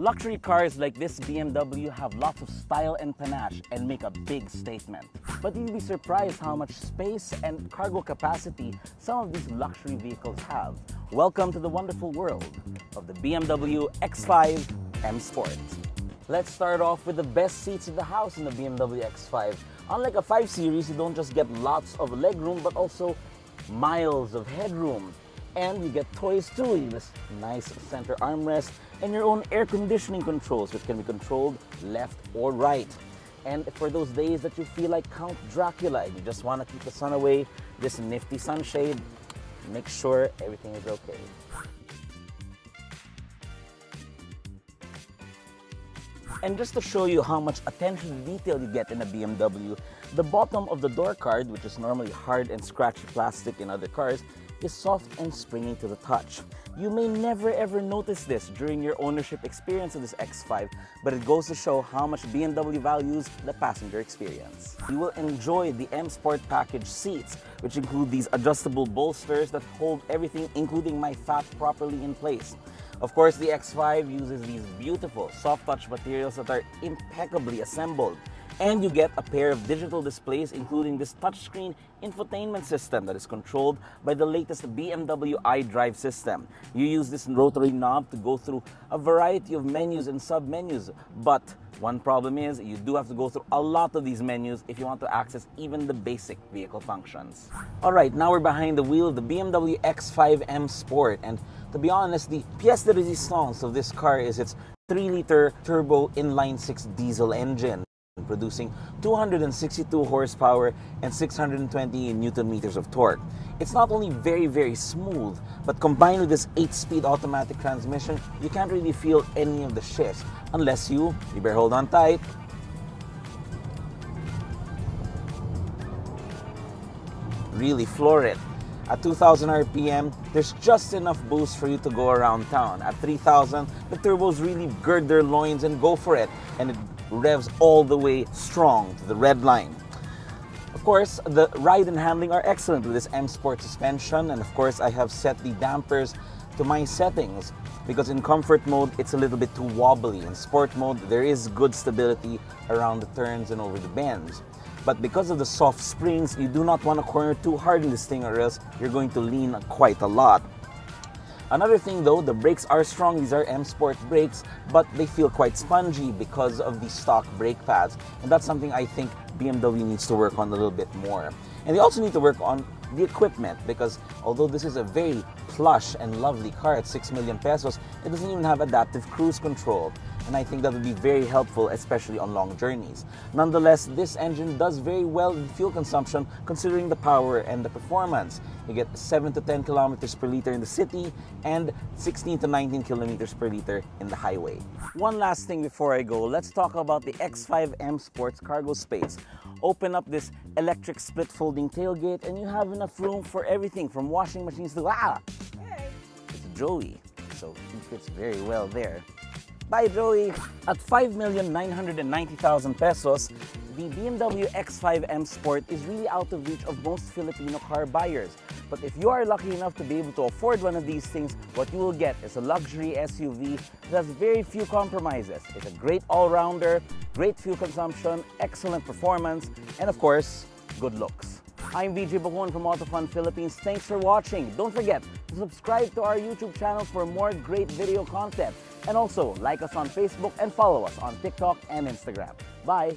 Luxury cars like this BMW have lots of style and panache and make a big statement. But you'd be surprised how much space and cargo capacity some of these luxury vehicles have. Welcome to the wonderful world of the BMW X5 M Sport. Let's start off with the best seats in the house in the BMW X5. Unlike a 5 Series, you don't just get lots of legroom, but also miles of headroom. And you get toys too, this nice center armrest and your own air conditioning controls, which can be controlled left or right. And for those days that you feel like Count Dracula and you just want to keep the sun away, this nifty sunshade, make sure everything is okay. And just to show you how much attention to detail you get in a BMW, the bottom of the door card, which is normally hard and scratchy plastic in other cars, is soft and springy to the touch. You may never ever notice this during your ownership experience of this X5, but it goes to show how much BMW values the passenger experience. You will enjoy the M Sport package seats, which include these adjustable bolsters that hold everything, including my fat, properly in place. Of course, the X5 uses these beautiful soft touch materials that are impeccably assembled. And you get a pair of digital displays, including this touchscreen infotainment system that is controlled by the latest BMW iDrive system. You use this rotary knob to go through a variety of menus and sub-menus, but one problem is you do have to go through a lot of these menus if you want to access even the basic vehicle functions. All right, now we're behind the wheel of the BMW X5 M Sport, and to be honest, the pièce de résistance of this car is its 3-liter turbo inline-six diesel engine producing 262 horsepower and 620 newton meters of torque. It's not only very, very smooth, but combined with this 8-speed automatic transmission, you can't really feel any of the shifts unless you, you better hold on tight, really floor it. At 2000 RPM, there's just enough boost for you to go around town. At 3000, the turbos really gird their loins and go for it, and it revs all the way strong to the red line. Of course, the ride and handling are excellent with this M Sport suspension, and of course, I have set the dampers to my settings because in comfort mode, it's a little bit too wobbly. In sport mode, there is good stability around the turns and over the bends. But because of the soft springs, you do not want to corner too hard in this thing or else you're going to lean quite a lot. Another thing though, the brakes are strong. These are M Sport brakes, but they feel quite spongy because of the stock brake pads. And that's something I think BMW needs to work on a little bit more. And they also need to work on the equipment because although this is a very plush and lovely car at 6 million pesos, it doesn't even have adaptive cruise control and I think that would be very helpful, especially on long journeys. Nonetheless, this engine does very well in fuel consumption considering the power and the performance. You get 7 to 10 kilometers per liter in the city and 16 to 19 kilometers per liter in the highway. One last thing before I go, let's talk about the X5M Sports cargo space. Open up this electric split folding tailgate and you have enough room for everything from washing machines to ah! Hey. It's Joey, so he fits very well there. Bye, Joey! At 5,990,000 pesos, the BMW X5 M Sport is really out of reach of most Filipino car buyers. But if you are lucky enough to be able to afford one of these things, what you will get is a luxury SUV that has very few compromises. It's a great all-rounder, great fuel consumption, excellent performance, and of course, good looks. I'm VJ Bacon from AutoFun Philippines. Thanks for watching. Don't forget to subscribe to our YouTube channel for more great video content. And also, like us on Facebook and follow us on TikTok and Instagram. Bye!